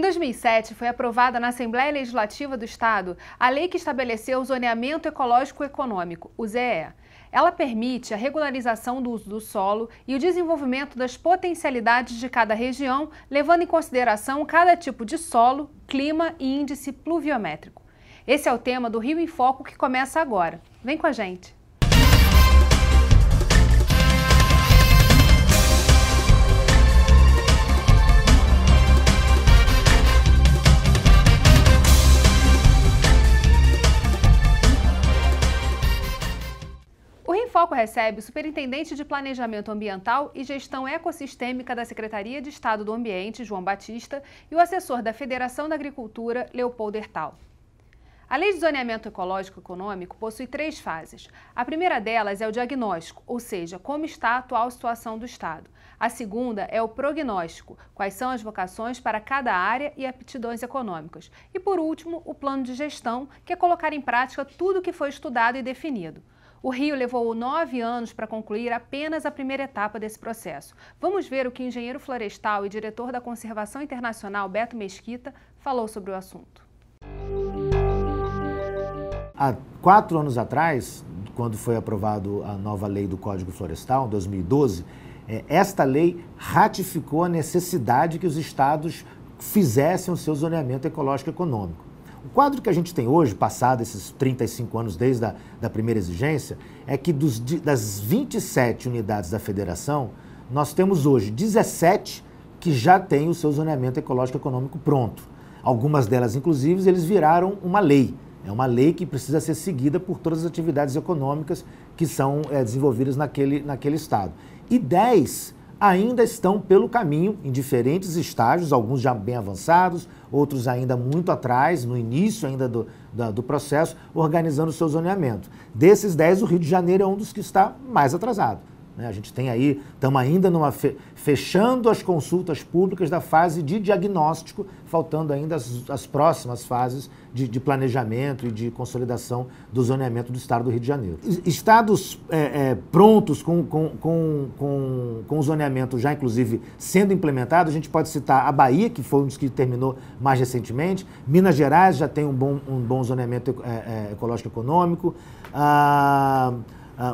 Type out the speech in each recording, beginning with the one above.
Em 2007, foi aprovada na Assembleia Legislativa do Estado a lei que estabeleceu o Zoneamento Ecológico Econômico, o ZEE. Ela permite a regularização do uso do solo e o desenvolvimento das potencialidades de cada região, levando em consideração cada tipo de solo, clima e índice pluviométrico. Esse é o tema do Rio em Foco que começa agora. Vem com a gente! Foco recebe o Superintendente de Planejamento Ambiental e Gestão Ecossistêmica da Secretaria de Estado do Ambiente, João Batista, e o assessor da Federação da Agricultura, Leopoldo Hertal. A Lei de Zoneamento Ecológico Econômico possui três fases. A primeira delas é o diagnóstico, ou seja, como está a atual situação do Estado. A segunda é o prognóstico, quais são as vocações para cada área e aptidões econômicas. E por último, o plano de gestão, que é colocar em prática tudo o que foi estudado e definido. O Rio levou nove anos para concluir apenas a primeira etapa desse processo. Vamos ver o que o engenheiro florestal e diretor da Conservação Internacional, Beto Mesquita, falou sobre o assunto. Há quatro anos atrás, quando foi aprovado a nova lei do Código Florestal, em 2012, é, esta lei ratificou a necessidade que os estados fizessem o seu zoneamento ecológico econômico. O quadro que a gente tem hoje, passado esses 35 anos desde a da primeira exigência, é que dos, das 27 unidades da federação, nós temos hoje 17 que já têm o seu zoneamento ecológico econômico pronto. Algumas delas, inclusive, eles viraram uma lei. É uma lei que precisa ser seguida por todas as atividades econômicas que são é, desenvolvidas naquele, naquele estado. E 10 ainda estão pelo caminho, em diferentes estágios, alguns já bem avançados, outros ainda muito atrás, no início ainda do, do, do processo, organizando o seu zoneamento. Desses 10, o Rio de Janeiro é um dos que está mais atrasado. Né? A gente tem aí, estamos ainda numa fe, fechando as consultas públicas da fase de diagnóstico, faltando ainda as, as próximas fases de, de, planejamento e de consolidação do zoneamento do Estado do Rio de Janeiro. Estados é, é, prontos com, com, com, com, com o zoneamento já, inclusive, sendo implementado, a gente pode citar a Bahia, que foi um dos que terminou mais recentemente, Minas Gerais já tem um bom, um bom zoneamento é, é ecológico econômico, ah,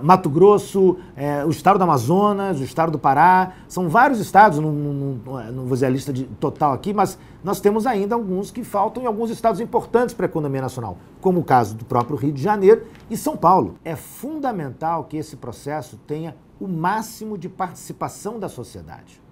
Mato Grosso, é, o estado do Amazonas, o estado do Pará, são vários estados, não, não, não, vou dizer a lista de, total aqui, mas nós temos ainda alguns que faltam em alguns estados importantes para a economia nacional, como o caso do próprio Rio de Janeiro e São Paulo. É fundamental que esse processo tenha o máximo de participação da sociedade.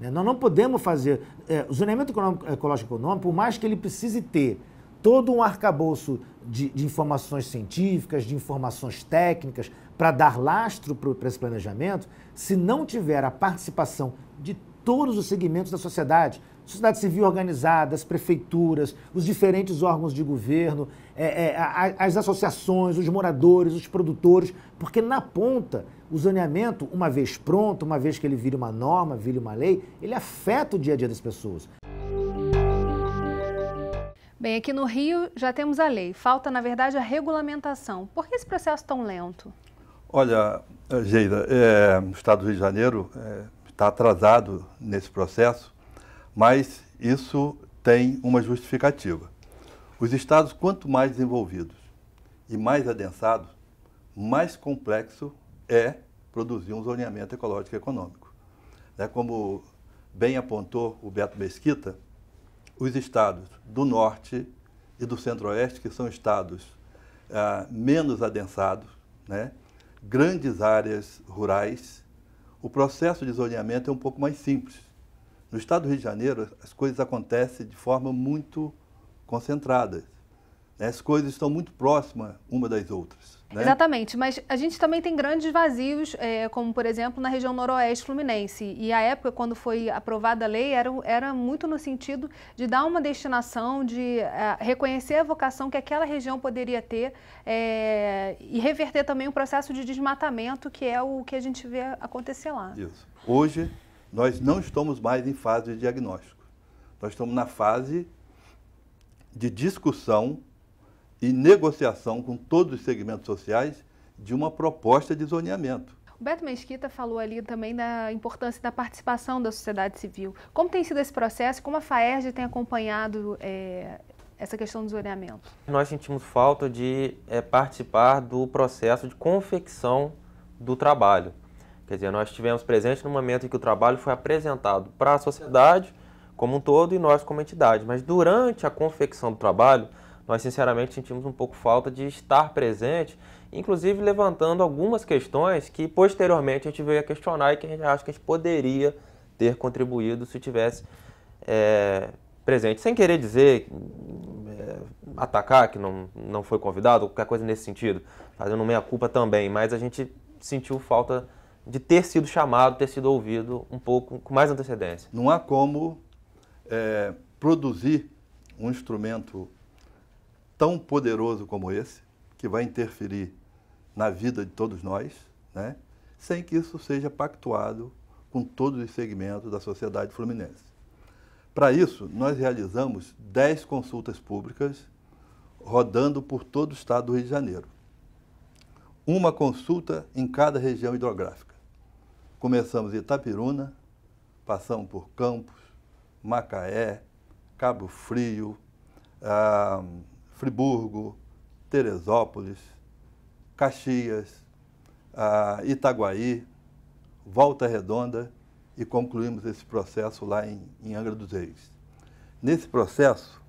Né? Nós não podemos fazer. É, o zoneamento econômico, ecológico econômico, por mais que ele precise ter todo um arcabouço de, de informações científicas, de informações técnicas, para dar lastro para esse planejamento, se não tiver a participação de todos os segmentos da sociedade, sociedade civil organizada, as prefeituras, os diferentes órgãos de governo, é, é, as associações, os moradores, os produtores, porque na ponta o zoneamento, uma vez pronto, uma vez que ele vira uma norma, vira uma lei, ele afeta o dia a dia das pessoas. Bem, aqui no Rio já temos a lei, falta na verdade a regulamentação. Por que esse processo tão lento? Olha, Geida, é, o Estado do Rio de Janeiro é, está atrasado nesse processo, mas isso tem uma justificativa. Os estados, quanto mais desenvolvidos e mais adensados, mais complexo é produzir um zoneamento ecológico e econômico. É, como bem apontou o Beto Mesquita, os estados do norte e do centro-oeste, que são estados ah, menos adensados, né, grandes áreas rurais, o processo de zoneamento é um pouco mais simples. No estado do Rio de Janeiro, as coisas acontecem de forma muito concentrada. Né? As coisas estão muito próximas uma das outras. Né? Exatamente, mas a gente também tem grandes vazios, é, como por exemplo na região noroeste fluminense. E a época, quando foi aprovada a lei, era, era muito no sentido de dar uma destinação, de é, reconhecer a vocação que aquela região poderia ter é, e reverter também o processo de desmatamento, que é o que a gente vê acontecer lá. Isso. Hoje, nós não estamos mais em fase de diagnóstico. Nós estamos na fase de discussão e negociação com todos os segmentos sociais de uma proposta de zoneamento. O Beto Mesquita falou ali também da importância da participação da sociedade civil. Como tem sido esse processo? Como a FAERJ tem acompanhado é, essa questão do zoneamento? Nós sentimos falta de é, participar do processo de confecção do trabalho. Quer dizer, nós estivemos presentes no momento em que o trabalho foi apresentado para a sociedade como um todo e nós como entidade. Mas durante a confecção do trabalho, nós sinceramente sentimos um pouco falta de estar presente, inclusive levantando algumas questões que posteriormente a gente veio a questionar e que a gente acha que a gente poderia ter contribuído se tivesse é, presente. Sem querer dizer, é, atacar que não, não foi convidado, qualquer coisa nesse sentido, fazendo meia-culpa também, mas a gente sentiu falta de ter sido chamado, ter sido ouvido um pouco com mais antecedência. Não há como é, produzir um instrumento tão poderoso como esse, que vai interferir na vida de todos nós, né, sem que isso seja pactuado com todos os segmentos da sociedade fluminense. Para isso, nós realizamos 10 consultas públicas rodando por todo o estado do Rio de Janeiro. Uma consulta em cada região hidrográfica. Começamos em Itapiruna, passamos por Campos, Macaé, Cabo Frio, ah, Friburgo, Teresópolis, Caxias, Itaguaí, Volta Redonda e concluímos esse processo lá em, em Angra dos Reis. Nesse processo,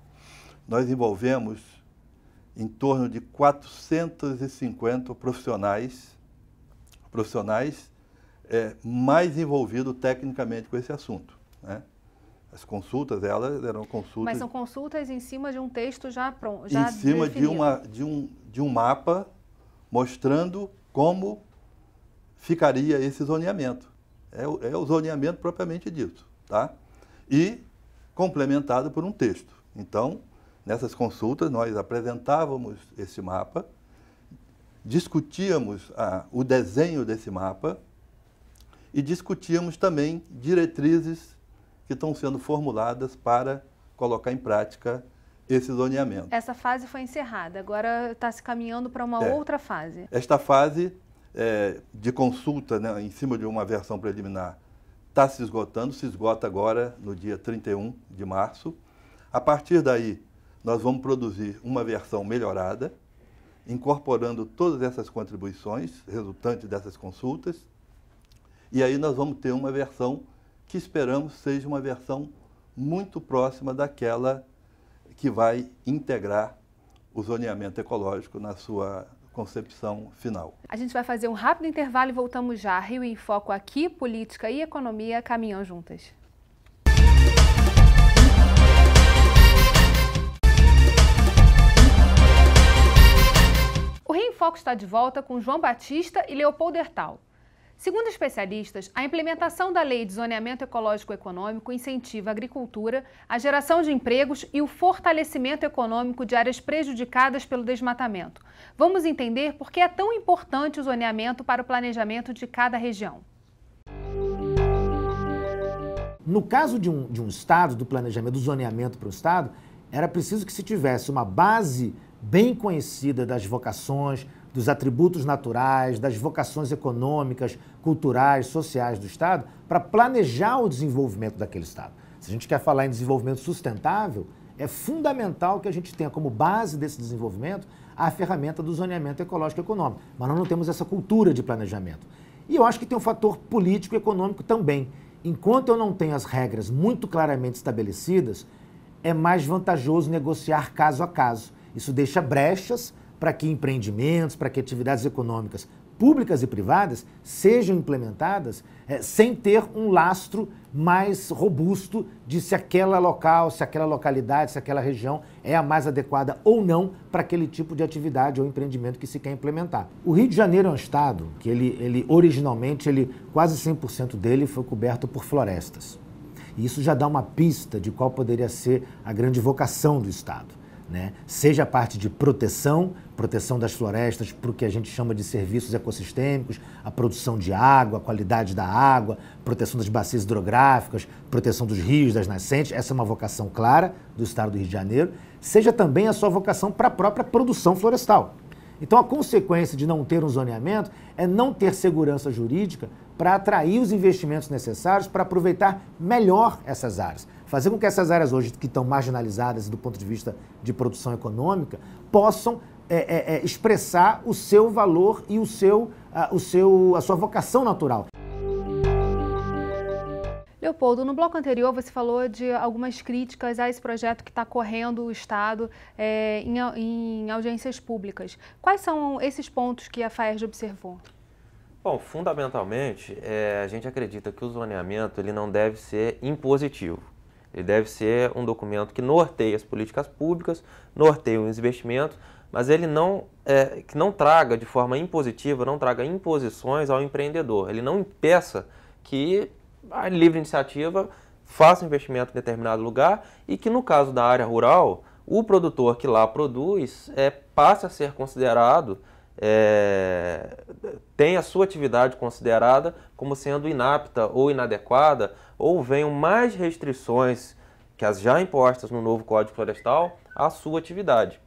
nós envolvemos em torno de 450 profissionais, profissionais é, mais envolvidos tecnicamente com esse assunto. Né? As consultas, elas eram consultas... Mas são consultas em cima de um texto já pronto, já Em cima de, uma, de, um, de um mapa mostrando como ficaria esse zoneamento. É o, é o zoneamento propriamente dito, tá? E complementado por um texto. Então, nessas consultas, nós apresentávamos esse mapa, discutíamos ah, o desenho desse mapa e discutíamos também diretrizes que estão sendo formuladas para colocar em prática esse zoneamento. Essa fase foi encerrada, agora está se caminhando para uma é. outra fase. Esta fase é, de consulta né, em cima de uma versão preliminar está se esgotando, se esgota agora no dia 31 de março. A partir daí, nós vamos produzir uma versão melhorada, incorporando todas essas contribuições resultantes dessas consultas, e aí nós vamos ter uma versão que esperamos seja uma versão muito próxima daquela que vai integrar o zoneamento ecológico na sua concepção final. A gente vai fazer um rápido intervalo e voltamos já. Rio em Foco aqui, política e economia caminham juntas. O Rio em Foco está de volta com João Batista e Leopoldo Ertal. Segundo especialistas, a implementação da Lei de Zoneamento Ecológico Econômico incentiva a agricultura, a geração de empregos e o fortalecimento econômico de áreas prejudicadas pelo desmatamento. Vamos entender por que é tão importante o zoneamento para o planejamento de cada região. No caso de um, de um Estado, do planejamento, do zoneamento para o Estado, era preciso que se tivesse uma base bem conhecida das vocações, dos atributos naturais, das vocações econômicas, culturais, sociais do Estado, para planejar o desenvolvimento daquele Estado. Se a gente quer falar em desenvolvimento sustentável, é fundamental que a gente tenha como base desse desenvolvimento a ferramenta do zoneamento ecológico e econômico. Mas nós não temos essa cultura de planejamento. E eu acho que tem um fator político e econômico também. Enquanto eu não tenho as regras muito claramente estabelecidas, é mais vantajoso negociar caso a caso. Isso deixa brechas para que empreendimentos, para que atividades econômicas públicas e privadas sejam implementadas é, sem ter um lastro mais robusto de se aquela local, se aquela localidade, se aquela região é a mais adequada ou não para aquele tipo de atividade ou empreendimento que se quer implementar. O Rio de Janeiro é um estado que ele, ele originalmente, ele, quase 100% dele foi coberto por florestas. E isso já dá uma pista de qual poderia ser a grande vocação do estado. Né? Seja a parte de proteção, proteção das florestas para o que a gente chama de serviços ecossistêmicos, a produção de água, a qualidade da água, proteção das bacias hidrográficas, proteção dos rios, das nascentes, essa é uma vocação clara do Estado do Rio de Janeiro, seja também a sua vocação para a própria produção florestal. Então, a consequência de não ter um zoneamento é não ter segurança jurídica para atrair os investimentos necessários para aproveitar melhor essas áreas. Fazer com que essas áreas hoje, que estão marginalizadas do ponto de vista de produção econômica, possam é, é, é, expressar o seu valor e o seu, a, o seu, a sua vocação natural. Leopoldo, no bloco anterior você falou de algumas críticas a esse projeto que está correndo o Estado é, em, em, audiências públicas. Quais são esses pontos que a FAERJ observou? Bom, fundamentalmente, é, a gente acredita que o zoneamento ele não deve ser impositivo. Ele deve ser um documento que norteie as políticas públicas, norteie os investimentos, mas ele não, é, que não traga de forma impositiva, não traga imposições ao empreendedor. Ele não impeça que a livre iniciativa faça investimento em determinado lugar e que no caso da área rural, o produtor que lá produz é, passe a ser considerado, é, tem a sua atividade considerada como sendo inapta ou inadequada, ou venham mais restrições que as já impostas no novo Código Florestal à sua atividade.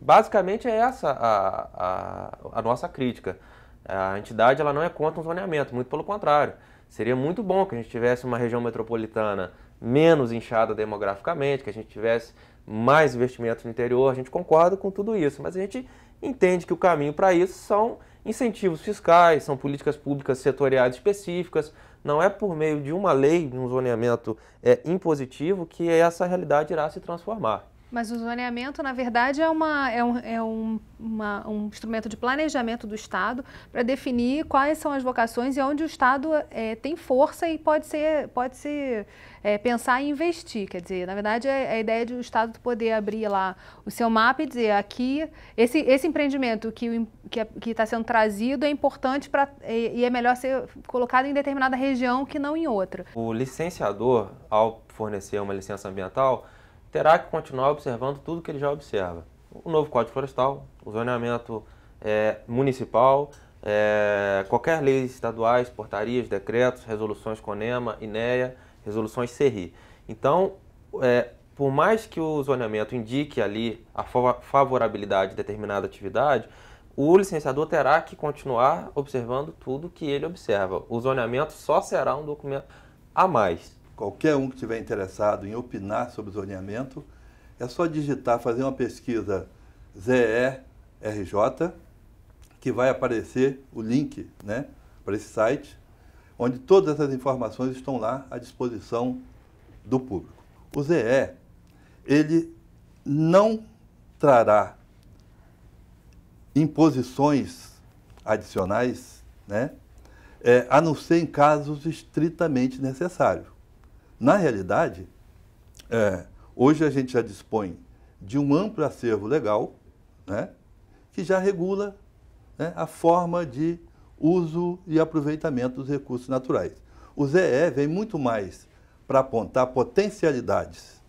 Basicamente é essa a, a, a nossa crítica. A entidade ela não é contra um zoneamento, muito pelo contrário. Seria muito bom que a gente tivesse uma região metropolitana menos inchada demograficamente, que a gente tivesse mais investimentos no interior. A gente concorda com tudo isso, mas a gente entende que o caminho para isso são incentivos fiscais, são políticas públicas setoriais específicas. Não é por meio de uma lei, um zoneamento é, impositivo, que essa realidade irá se transformar. Mas o zoneamento, na verdade, é, uma, é, um, é um, uma, um instrumento de planejamento do Estado para definir quais são as vocações e onde o Estado é, tem força e pode ser, pode ser é, pensar em investir. Quer dizer, na verdade, é, é a ideia de o Estado poder abrir lá o seu mapa e dizer aqui, esse, esse empreendimento que está sendo trazido é importante pra, e, e é melhor ser colocado em determinada região que não em outra. O licenciador, ao fornecer uma licença ambiental, terá que continuar observando tudo que ele já observa. O novo Código Florestal, o zoneamento é, municipal, é, qualquer lei estaduais, portarias, decretos, resoluções CONEMA, INEA, resoluções CERRI. Então, é, por mais que o zoneamento indique ali a favorabilidade de determinada atividade, o licenciador terá que continuar observando tudo que ele observa. O zoneamento só será um documento a mais. Qualquer um que estiver interessado em opinar sobre zoneamento, é só digitar, fazer uma pesquisa ZERJ, que vai aparecer o link né, para esse site, onde todas essas informações estão lá à disposição do público. O ZE, ele não trará imposições adicionais, né, é, a não ser em casos estritamente necessários. Na realidade, é, hoje a gente já dispõe de um amplo acervo legal, né, que já regula né, a forma de uso e aproveitamento dos recursos naturais. O ZE vem muito mais para apontar potencialidades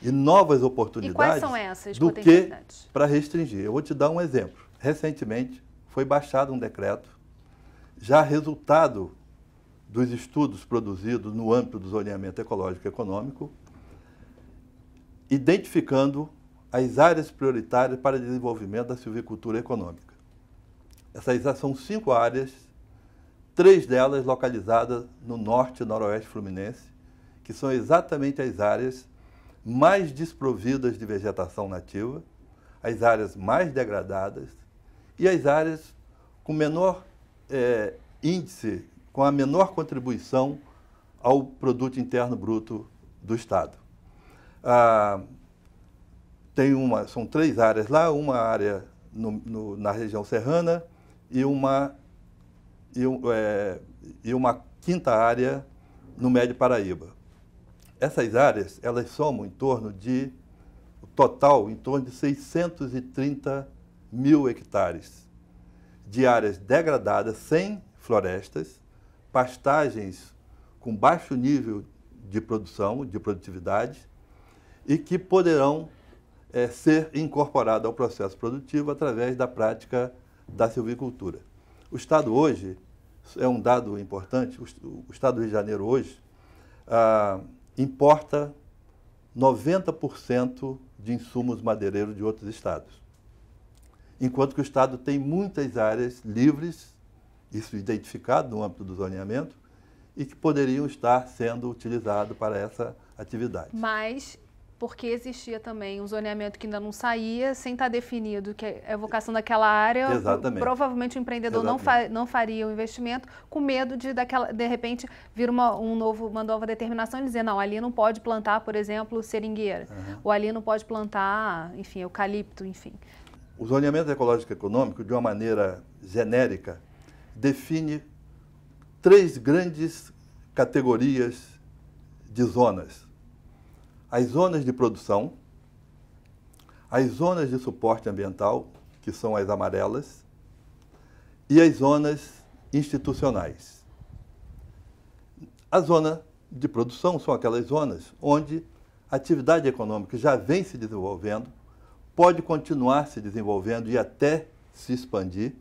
e novas oportunidades e do que para restringir. Eu vou te dar um exemplo. Recentemente foi baixado um decreto, já resultado dos estudos produzidos no âmbito do zoneamento ecológico e econômico, identificando as áreas prioritárias para desenvolvimento da silvicultura econômica. Essas são cinco áreas, três delas localizadas no norte e noroeste fluminense, que são exatamente as áreas mais desprovidas de vegetação nativa, as áreas mais degradadas e as áreas com menor é, índice com a menor contribuição ao produto interno bruto do Estado. Ah, tem uma, são três áreas lá, uma área no, no, na região serrana e uma, e, é, e uma quinta área no Médio Paraíba. Essas áreas, elas somam em torno de, total, em torno de 630 mil hectares de áreas degradadas, sem florestas, pastagens com baixo nível de produção, de produtividade, e que poderão é, ser incorporadas ao processo produtivo através da prática da silvicultura. O Estado hoje, é um dado importante, o Estado do Rio de Janeiro hoje ah, importa 90% de insumos madeireiros de outros estados. enquanto que o Estado tem muitas áreas livres, isso identificado no âmbito do zoneamento, e que poderiam estar sendo utilizados para essa atividade. Mas porque existia também um zoneamento que ainda não saía, sem estar definido que é a vocação daquela área, Exatamente. provavelmente o empreendedor não, fa não faria o investimento com medo de, daquela, de repente, vir uma, um novo, uma nova determinação e dizer, não, ali não pode plantar, por exemplo, seringueira, uhum. ou ali não pode plantar, enfim, eucalipto, enfim. O zoneamento ecológico econômico, de uma maneira genérica, define três grandes categorias de zonas as zonas de produção, as zonas de suporte ambiental, que são as amarelas, e as zonas institucionais. A zona de produção são aquelas zonas onde a atividade econômica já vem se desenvolvendo, pode continuar se desenvolvendo e até se expandir,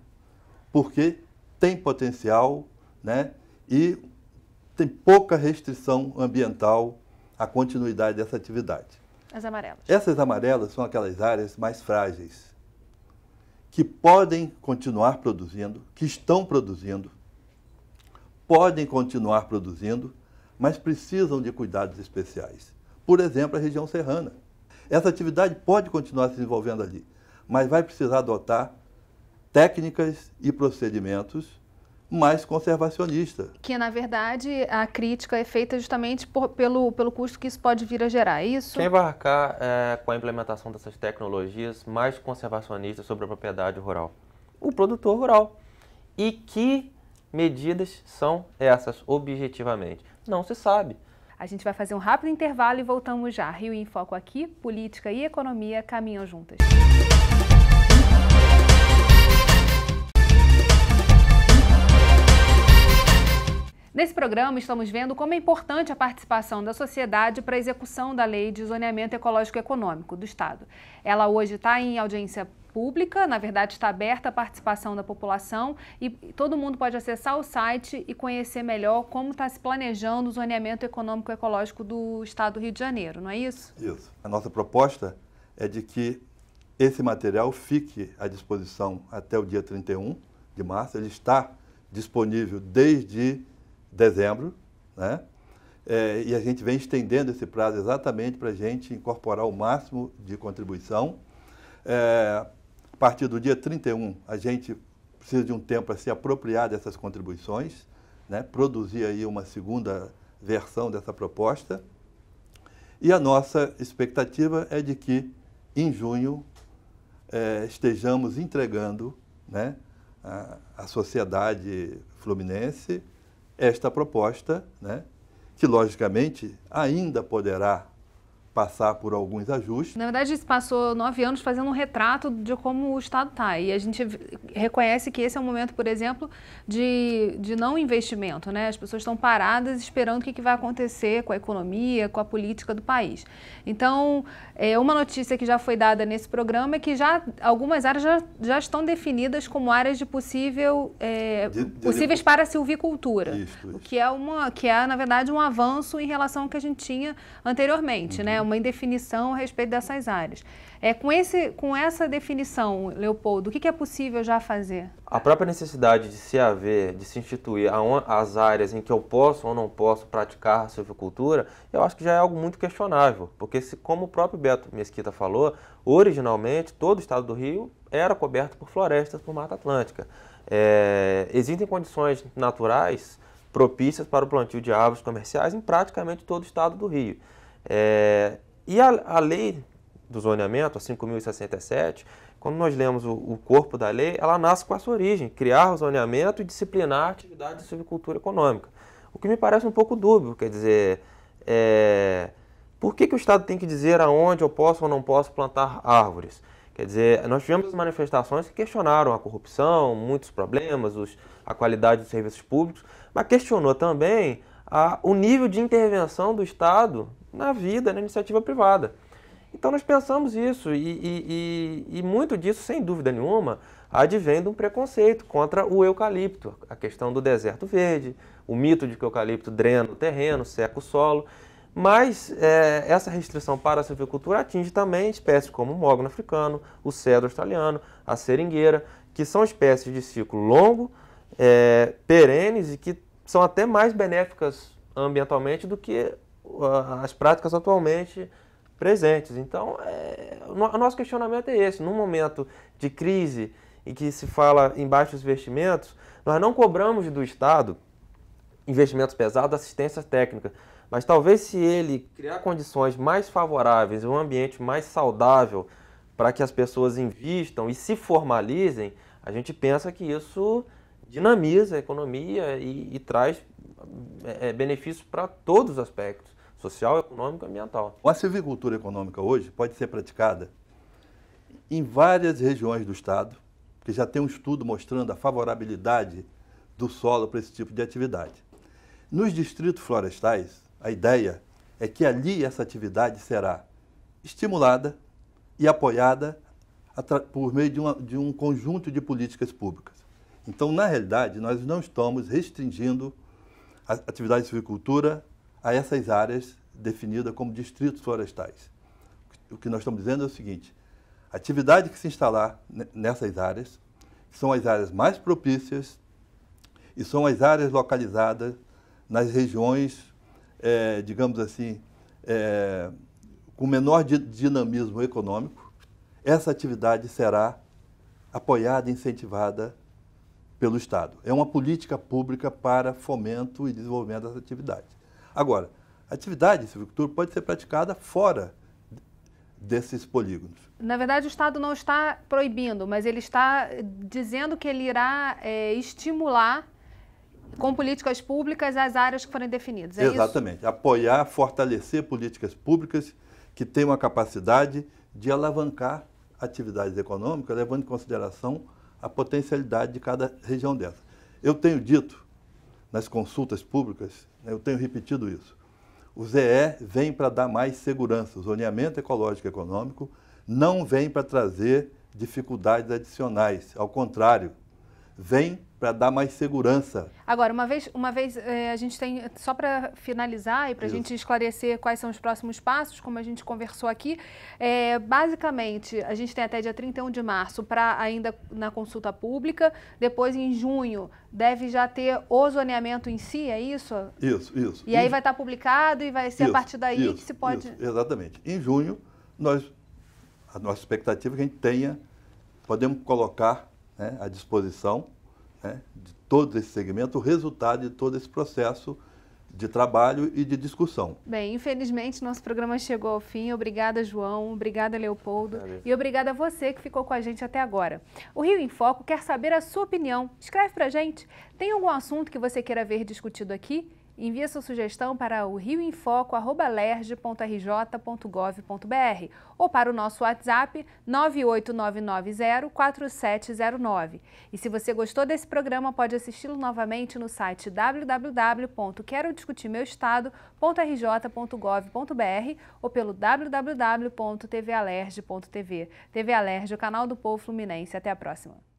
porque tem potencial né, e tem pouca restrição ambiental a continuidade dessa atividade. As amarelas. Essas amarelas são aquelas áreas mais frágeis, que podem continuar produzindo, que estão produzindo, podem continuar produzindo, mas precisam de cuidados especiais. Por exemplo, a região serrana. Essa atividade pode continuar se desenvolvendo ali, mas vai precisar adotar técnicas e procedimentos mais conservacionista. Que, na verdade, a crítica é feita justamente por, pelo, pelo custo que isso pode vir a gerar, é isso? Quem vai arcar é, com a implementação dessas tecnologias mais conservacionistas sobre a propriedade rural? O produtor rural. E que medidas são essas, objetivamente? Não se sabe. A gente vai fazer um rápido intervalo e voltamos já. Rio em Foco aqui, política e economia caminham juntas. Nesse programa, estamos vendo como é importante a participação da sociedade para a execução da Lei de Zoneamento Ecológico Econômico do Estado. Ela hoje está em audiência pública, na verdade está aberta a participação da população e todo mundo pode acessar o site e conhecer melhor como está se planejando o zoneamento econômico ecológico do Estado do Rio de Janeiro, não é isso? Isso. A nossa proposta é de que esse material fique à disposição até o dia 31 de março. Ele está disponível desde dezembro, né? É, e a gente vem estendendo esse prazo exatamente para a gente incorporar o máximo de contribuição. É, a partir do dia 31, a gente precisa de um tempo para se apropriar dessas contribuições, né? produzir aí uma segunda versão dessa proposta. E a nossa expectativa é de que, em junho, é, estejamos entregando né, a, a sociedade fluminense esta proposta, né, que logicamente ainda poderá passar por alguns ajustes. Na verdade, isso passou nove anos fazendo um retrato de como o Estado está. E a gente reconhece que esse é um momento, por exemplo, de, de não investimento. Né? As pessoas estão paradas esperando o que, que vai acontecer com a economia, com a política do país. Então, é, uma notícia que já foi dada nesse programa é que já algumas áreas já, já estão definidas como áreas de possível é, de, de, possíveis de... para a silvicultura. Isso, isso. O que é, uma, que é, na verdade, um avanço em relação ao que a gente tinha anteriormente, uhum. né? Uma indefinição a respeito dessas áreas. É, com, esse, com essa definição, Leopoldo, o que, que é possível já fazer? A própria necessidade de se haver, de se instituir as áreas em que eu posso ou não posso praticar silvicultura, eu acho que já é algo muito questionável, porque se, como o próprio Beto Mesquita falou, originalmente todo o estado do Rio era coberto por florestas, por Mata Atlântica. É, existem condições naturais propícias para o plantio de árvores comerciais em praticamente todo o estado do Rio. É, e a, a, lei do zoneamento, a 5.067, quando nós lemos o, o, corpo da lei, ela nasce com essa origem, criar o zoneamento e disciplinar a atividade de silvicultura econômica. O que me parece um pouco dúbio, quer dizer, é, por que, que o Estado tem que dizer aonde eu posso ou não posso plantar árvores? Quer dizer, nós tivemos manifestações que questionaram a corrupção, muitos problemas, os, a qualidade dos serviços públicos, mas questionou também a, o nível de intervenção do Estado na vida, na iniciativa privada. Então nós pensamos isso e, e, e, e, muito disso, sem dúvida nenhuma, advém de um preconceito contra o eucalipto, a questão do deserto verde, o mito de que o eucalipto drena o terreno, seca o solo. Mas é, essa restrição para a silvicultura atinge também espécies como o mogno africano, o cedro australiano, a seringueira, que são espécies de ciclo longo, é, perenes e que são até mais benéficas ambientalmente do que as práticas atualmente presentes. Então, é, o nosso questionamento é esse. Num momento de crise e que se fala em baixos investimentos, nós não cobramos do Estado investimentos pesados, assistência técnica. Mas talvez se ele criar condições mais favoráveis, um ambiente mais saudável para que as pessoas invistam e se formalizem, a gente pensa que isso dinamiza a economia e, e traz é, é benefícios para todos os aspectos, social, econômico e ambiental. A silvicultura econômica hoje pode ser praticada em várias regiões do estado, que já tem um estudo mostrando a favorabilidade do solo para esse tipo de atividade. Nos distritos florestais, a ideia é que ali essa atividade será estimulada e apoiada por meio de, uma, de um conjunto de políticas públicas. Então, na realidade, nós não estamos restringindo a atividade de silvicultura a essas áreas definidas como distritos florestais. O que nós estamos dizendo é o seguinte: a atividade que se instalar nessas áreas são as áreas mais propícias e são as áreas localizadas nas regiões é, digamos assim, é, com menor dinamismo econômico, essa atividade será apoiada e incentivada pelo Estado. É uma política pública para fomento e desenvolvimento dessa atividade. Agora, a atividade de silvicultura pode ser praticada fora desses polígonos. Na verdade, o Estado não está proibindo, mas ele está dizendo que ele irá é, estimular com políticas públicas as áreas que forem definidas. É Exatamente. Isso? Apoiar, fortalecer políticas públicas que tenham a capacidade de alavancar atividades econômicas, levando em consideração a potencialidade de cada região dessa. Eu tenho dito nas consultas públicas, né, eu tenho repetido isso. O ZE vem para dar mais segurança. O zoneamento ecológico e econômico não vem para trazer dificuldades adicionais. Ao contrário, vem para dar mais segurança. Agora, uma vez, uma vez é, a gente tem, só para finalizar e para a gente esclarecer quais são os próximos passos, como a gente conversou aqui, é, basicamente, a gente tem até dia 31 de março para ainda na consulta pública, depois em junho deve já ter o zoneamento em si, é isso? Isso, isso. E aí vai estar tá publicado e vai ser isso, a partir daí isso, que se pode... Exatamente. Em junho, nós, a nossa expectativa é que a gente tenha, podemos colocar né, à disposição né, de todo esse segmento o resultado de todo esse processo de trabalho e de discussão. Bem, infelizmente nosso programa chegou ao fim. Obrigada, João. Obrigada, Leopoldo. E obrigada a você que ficou com a gente até agora. O Rio em Foco quer saber a sua opinião. Escreve pra gente. Tem algum assunto que você queira ver discutido aqui? Envie sua sugestão para o rioinfoco.lerj.rj.gov.br ou para o nosso WhatsApp 989904709. E se você gostou desse programa, pode assisti-lo novamente no site www.querodiscutirmeuestado.rj.gov.br ou pelo www.tvalerj.tv. TV Alerj, o canal do povo fluminense. Até a próxima.